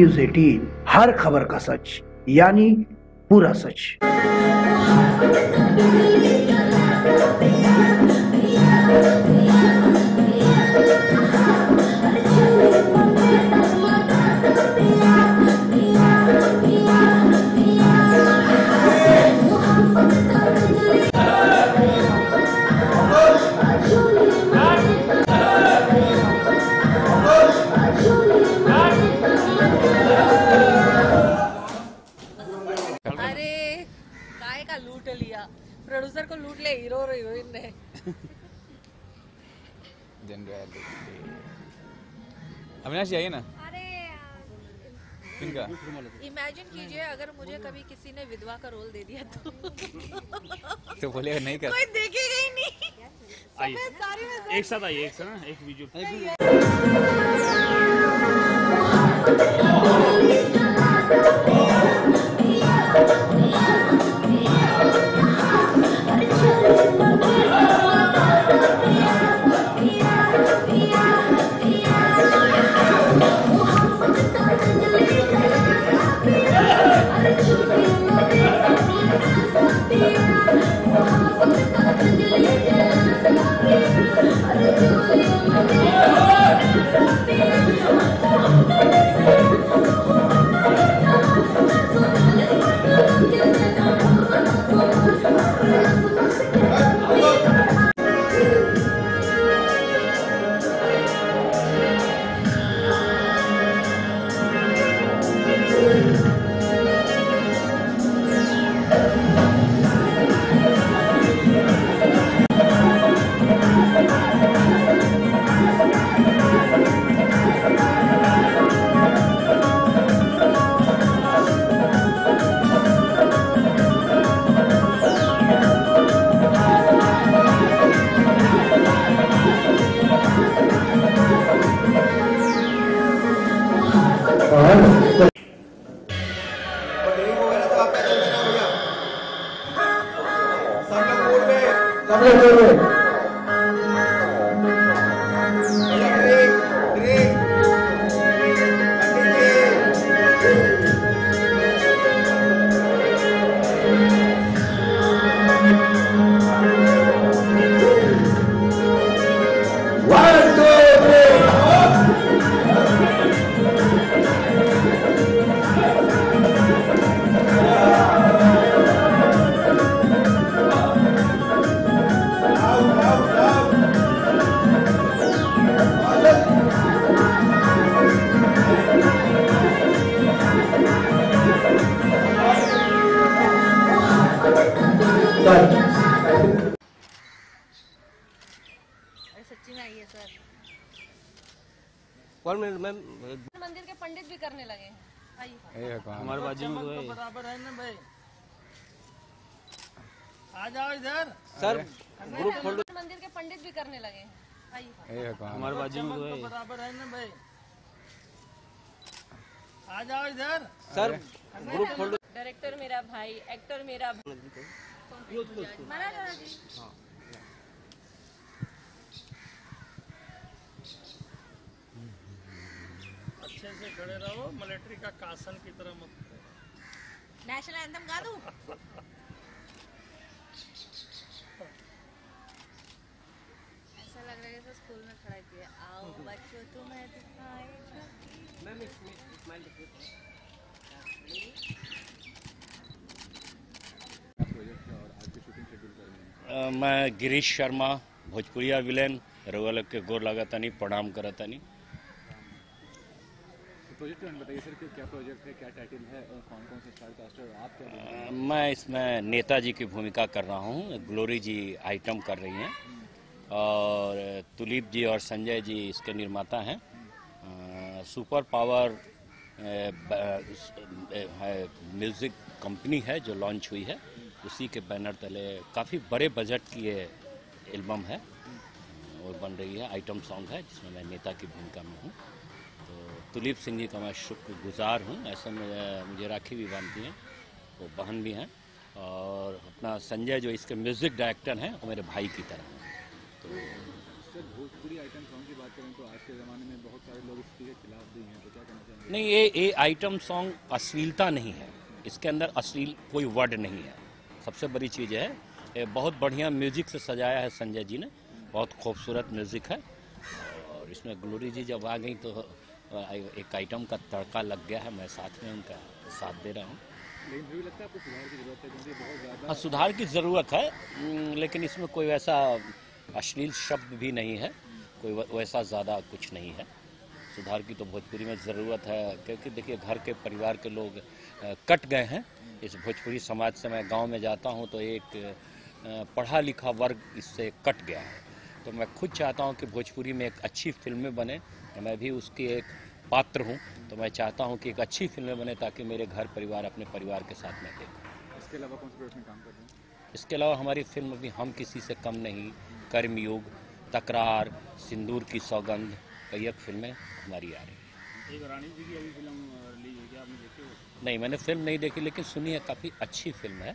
News eighteen हर खबर का सच यानी पूरा सच। को लूट लिया हीरो और हीरोइन ने जनरल अविनाश आइए ना। अरे किनका? इमेजिन कीजिए अगर मुझे कभी किसी ने विधवा का रोल दे दिया तो। तो बोलेगा नहीं कर। कोई देखेगा ही नहीं। आइए। एक साथ आइए एक साथ ना एक वीडियो अरे ये कौन हमारे बाजू में तो है। बराबर है ना भाई। आ जाओ इधर। सर ग्रुप फ़ोटो मंदिर के पंडित भी करने लगे हैं। हमारे बाजू में तो है। बराबर है ना भाई। आ जाओ इधर। सर ग्रुप फ़ोटो डायरेक्टर मेरा भाई एक्टर मेरा महाराज से खड़े रहो मिलिट्री का कासल की तरह मत। नेशनल एंथम गा दूँ? ऐसा लग रहा है जैसे स्कूल में खड़ा किया। आओ बच्चों तुम्हें दिखाए मैम स्माइल अ, मैं गिरीश शर्मा भोजपुरिया विलेन रउआ के गोर लगातानी प्रणाम करतानी प्रोजेक्ट बताइए सर क्या प्रोजेक्ट है क्या टाइटल है और कौन कौन से स्टार कास्टर आप क्या अ, मैं इसमें नेताजी की भूमिका कर रहा हूँ ग्लोरी जी आइटम कर रही हैं। और तुलीप जी और संजय जी इसके निर्माता हैं। सुपर पावर म्यूज़िक कंपनी है जो लॉन्च हुई है। उसी के बैनर तले काफ़ी बड़े बजट की ये एल्बम है और बन रही है आइटम सॉन्ग है जिसमें मैं नेता की भूमिका में हूँ। तुलीप सिंह जी का मैं शुक्रगुजार हूँ। ऐसे में मुझे राखी भी बांधती हैं। वो बहन भी हैं। और अपना संजय जो इसके म्यूज़िक डायरेक्टर हैं वो मेरे भाई की तरह हैं। तो सर भोजपुरी आइटम सॉन्ग की बात करें तो आज के ज़माने में बहुत सारे लोग इसके खिलाफ भी हैं तो क्या कहना नहीं ये ये आइटम सॉन्ग अश्लीलता नहीं है। इसके अंदर अश्लील कोई वर्ड नहीं है। सबसे बड़ी चीज़ है ये बहुत बढ़िया म्यूज़िक से सजाया है संजय जी ने। बहुत खूबसूरत म्यूज़िक है। और इसमें ग्लोरी जी जब आ गई तो एक आइटम का तड़का लग गया है मैं साथ में उनका साथ दे रहा हूँ। लेकिन फिर भी लगता है आपको सुधार की ज़रूरत है क्योंकि बहुत ज़्यादा हाँ सुधार की ज़रूरत है हम्म, लेकिन इसमें कोई वैसा अश्लील शब्द भी नहीं है कोई वैसा ज़्यादा कुछ नहीं है। सुधार की तो भोजपुरी में ज़रूरत है क्योंकि देखिए घर के परिवार के लोग कट गए हैं। इस भोजपुरी समाज से मैं गाँव में जाता हूँ तो एक पढ़ा लिखा वर्ग इससे कट गया है। तो मैं खुद चाहता हूँ कि भोजपुरी में एक अच्छी फ़िल्में बने मैं भी उसकी एक पात्र हूँ तो मैं चाहता हूँ कि एक अच्छी फ़िल्में बने ताकि मेरे घर परिवार अपने परिवार के साथ में देखूँ। इसके अलावा कौन से प्रोजेक्ट में काम कर रहे हैं? इसके अलावा हमारी फ़िल्म अभी हम किसी से कम नहीं कर्मयुग तकरार सिंदूर की सौगंध कई एक फ़िल्में हमारी आ रही हैं। रानी जी की अभी फ़िल्म रिलीज़ हुई क्या आपने देखी नहीं मैंने फ़िल्म नहीं देखी लेकिन सुनी है काफ़ी अच्छी फ़िल्म है।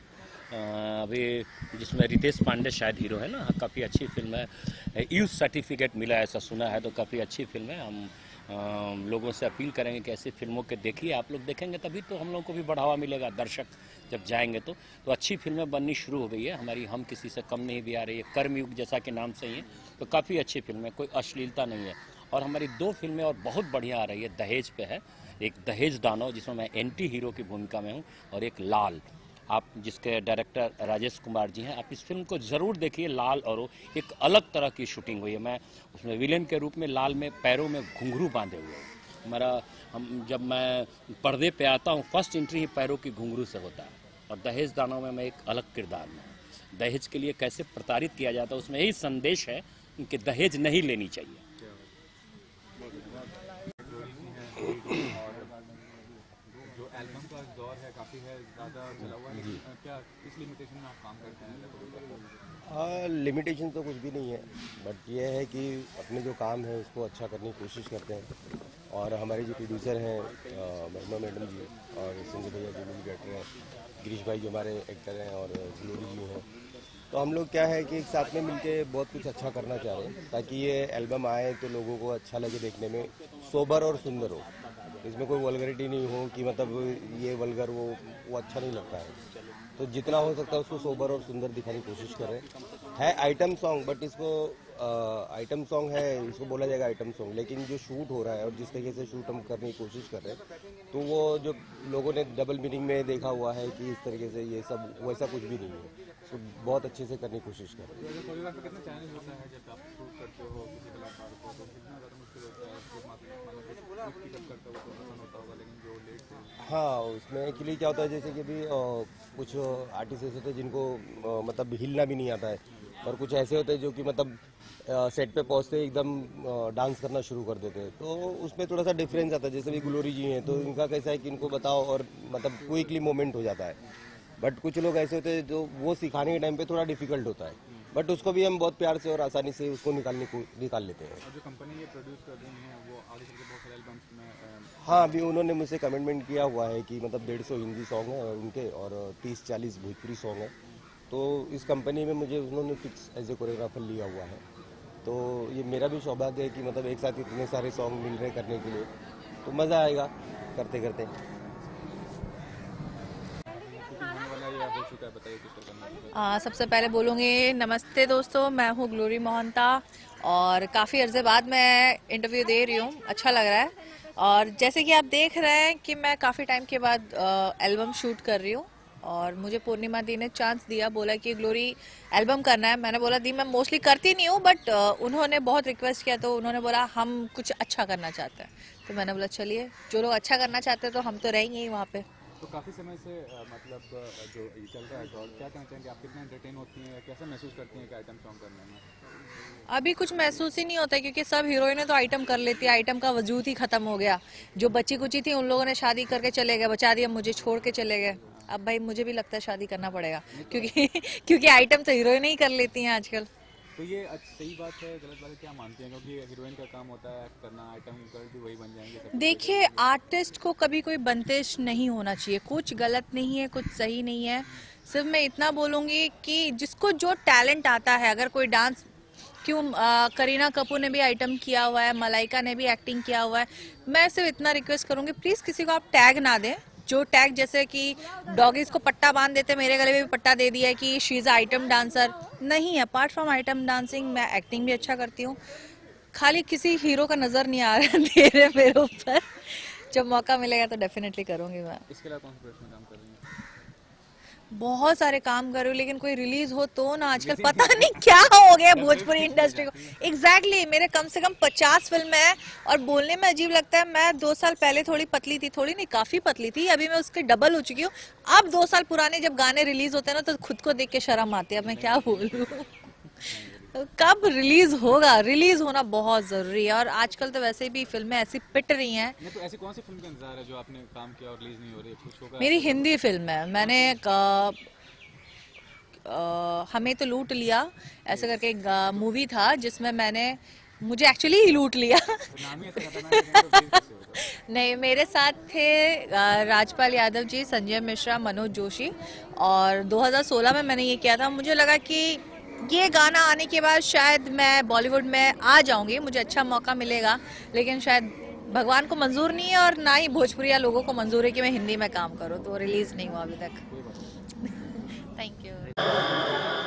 अभी जिसमें रितेश पांडे शायद हीरो है ना, काफ़ी अच्छी फ़िल्म है। यूथ सर्टिफिकेट मिला ऐसा सुना है तो काफ़ी अच्छी फ़िल्म है। हम लोगों से अपील करेंगे कि ऐसी फ़िल्मों के देखिए, आप लोग देखेंगे तभी तो हम लोगों को भी बढ़ावा मिलेगा, दर्शक जब जाएँगे तो। तो अच्छी फ़िल्में बननी शुरू हो गई है, हमारी हम किसी से कम नहीं भी आ रही है, कर्मयुग जैसा के नाम से ही है तो काफ़ी अच्छी फ़िल्म कोई अश्लीलता नहीं है। और हमारी दो फ़िल्में और बहुत बढ़िया आ रही है, दहेज पे है। एक दहेज दानव, जिसमें मैं एंटी हीरो की भूमिका में हूँ, और एक लाल। आप जिसके डायरेक्टर राजेश कुमार जी हैं, आप इस फ़िल्म को ज़रूर देखिए, लाल और एक अलग तरह की शूटिंग हुई है। मैं उसमें विलेन के रूप में लाल में पैरों में घुंघरू बांधे हुए हूँ। हमारा, हम जब मैं पर्दे पे आता हूँ फ़र्स्ट एंट्री ही पैरों की घुंघरू से होता है। और दहेज दानव में मैं एक अलग किरदार में हूँ। दहेज के लिए कैसे प्रताड़ित किया जाता है, उसमें यही संदेश है कि दहेज नहीं लेनी चाहिए। एल्बम का दौर है काफ़ी है ज़्यादा चला हुआ है। क्या किस लिमिटेशन में आप काम करते हैं? हाँ लिमिटेशन तो कुछ भी नहीं है बट ये है कि अपने जो काम है उसको अच्छा करने की कोशिश करते हैं। और हमारे जो प्रोड्यूसर हैं महिमा मैडम जी और संजय भैया जी भी बैठ रहे हैं गिरीश भाई जो हमारे एक्टर हैं और ग्लोरी जी हैं। तो हम लोग क्या है कि एक साथ में मिलके बहुत कुछ अच्छा करना चाह रहे हैं ताकि ये एल्बम आए तो लोगों को अच्छा लगे देखने में सोबर और सुंदर हो। इसमें कोई वलगरिटी नहीं हो कि मतलब ये वलगर वो वो अच्छा नहीं लगता है। तो जितना हो सकता है उसको सोबर और सुंदर दिखाने की कोशिश करें। है आइटम सॉन्ग बट इसको आइटम सॉन्ग है, इसको बोला जाएगा आइटम सॉन्ग लेकिन जो शूट हो रहा है और जिस तरीके से शूट हम करने की कोशिश कर रहे हैं तो वो जो लोगों ने डबल मीनिंग में देखा हुआ है कि इस तरीके से ये सब, वैसा कुछ भी नहीं है। तो बहुत अच्छे से करने की कोशिश कर। रहे हैं हो उसमें एक्चुअली क्या होता है जैसे कि भी अ, कुछ आर्टिस्ट ऐसे होते हैं जिनको मतलब हिलना भी नहीं आता है। और कुछ ऐसे होते हैं जो कि मतलब सेट पे पहुँचते एकदम डांस करना शुरू कर देते हैं। तो उसमें थोड़ा सा डिफरेंस आता है जैसे भी ग्लोरी जी हैं तो इनका कैसा है कि इनको बताओ और मतलब क्विकली मोमेंट हो जाता है। बट कुछ लोग ऐसे होते हैं जो वो सिखाने के टाइम पे थोड़ा डिफ़िकल्ट होता है। बट उसको भी हम बहुत प्यार से और आसानी से उसको निकालने को निकाल लेते हैं। जो कंपनी ये प्रोड्यूस कर रही है वो आगे चल के बहुत सारे एल्बम्स में अ, हाँ अभी उन्होंने मुझसे कमिटमेंट किया हुआ है कि मतलब डेढ़ सौ हिंदी सॉन्ग है उनके और तीस चालीस भोजपुरी सॉन्ग है। तो इस कंपनी में मुझे उन्होंने फिक्स एज ए कोरियोग्राफर लिया हुआ है। तो ये मेरा भी सौभाग्य है कि मतलब एक साथ इतने सारे सॉन्ग मिल रहे करने के लिए। तो मज़ा आएगा करते करते। आ, सबसे पहले बोलूँगी नमस्ते दोस्तों मैं हूँ ग्लोरी मोहनता और काफ़ी अर्जे बाद मैं इंटरव्यू दे रही हूँ। अच्छा लग रहा है। और जैसे कि आप देख रहे हैं कि मैं काफ़ी टाइम के बाद एल्बम शूट कर रही हूँ और मुझे पूर्णिमा दी ने चांस दिया, बोला कि ग्लोरी एल्बम करना है। मैंने बोला, दी, मैं मोस्टली करती नहीं हूँ बट उन्होंने बहुत रिक्वेस्ट किया तो उन्होंने बोला, हम कुछ अच्छा करना चाहते हैं। तो मैंने बोला, चलिए, जो लोग अच्छा करना चाहते हैं तो हम तो रहेंगे ही वहाँ पे। तो काफ़ी समय से मतलब जो ये चल रहा है दौर क्या कहना चाहेंगे? आप कितना एंटरटेन होती हैं? कैसा महसूस करती हैं कि आइटम सॉन्ग करने में? अभी कुछ महसूस ही नहीं होता क्योंकि सब हीरोइनें तो आइटम कर लेती है। आइटम का वजूद ही खत्म हो गया। जो बच्ची कुची थी उन लोगों ने शादी करके चले गए। बचा दिया मुझे छोड़ के चले गए। अब भाई मुझे भी लगता है शादी करना पड़ेगा। क्योंकि क्योंकि आइटम तो हीरोइन ही कर लेती हैं आजकल। तो ये सही बात है गलत बात है क्या मानते हैं? क्योंकि हीरोइन का काम होता है एक्ट करना आइटम गर्ल भी वही बन जाएँगे देखिए आर्टिस्ट को कभी कोई बंदिश नहीं होना चाहिए। कुछ गलत नहीं है कुछ सही नहीं है। सिर्फ़ मैं इतना बोलूँगी कि जिसको जो टैलेंट आता है अगर कोई डांस क्यों अ, करीना कपूर ने भी आइटम किया हुआ है मलाइका ने भी एक्टिंग किया हुआ है मैं सिर्फ़ इतना रिक्वेस्ट करूँगी प्लीज़ किसी को आप टैग ना दें। जो टैग जैसे कि डॉगीज को पट्टा बाँध देते, मेरे गले में भी पट्टा दे दिया है कि शी इज़ आइटम डांसर नहीं अपार्ट फ्रॉम आइटम डांसिंग मैं एक्टिंग भी अच्छा करती हूँ। खाली किसी हीरो का नज़र नहीं आ रहा मेरे ऊपर। जब मौका मिलेगा तो डेफिनेटली करूँगी मैं। इसके अलावा कौन से काम कर रही बहुत सारे काम कर रही हूँ लेकिन कोई रिलीज़ हो तो ना आजकल पता नहीं क्या हो गया भोजपुरी इंडस्ट्री को। एग्जैक्टली exactly, मेरे कम से कम पचास फ़िल्म है और बोलने में अजीब लगता है मैं दो साल पहले थोड़ी पतली थी थोड़ी नहीं काफ़ी पतली थी अभी मैं उसके डबल हो चुकी हूँ। अब दो साल पुराने जब गाने रिलीज़ होते हैं ना तो खुद को देख के शर्म आती है अब मैं क्या बोलूँ? कब रिलीज़ होगा? रिलीज़ होना बहुत ज़रूरी है और आजकल तो वैसे भी फ़िल्में ऐसी पिट रही हैं। तो ऐसी कौन सी फ़िल्म का इंतज़ार है जो आपने काम किया और रिलीज़ नहीं हो रही? है कुछ होगा मेरी हिंदी फ़िल्म है। मैंने एक, हमें तो लूट लिया। ऐसे करके एक मूवी था जिसमें मैंने मुझे एक्चुअली ही लूट लिया। तो होगा? नहीं मेरे साथ थे राजपाल यादव जी संजय मिश्रा मनोज जोशी और 2016 में मैंने ये किया था। मुझे लगा कि ये गाना आने के बाद शायद मैं बॉलीवुड में आ जाऊँगी, मुझे अच्छा मौका मिलेगा, लेकिन शायद भगवान को मंजूर नहीं है और ना ही भोजपुरी या लोगों को मंजूर है कि मैं हिंदी में काम करूँ तो रिलीज़ नहीं हुआ अभी तक। Thank you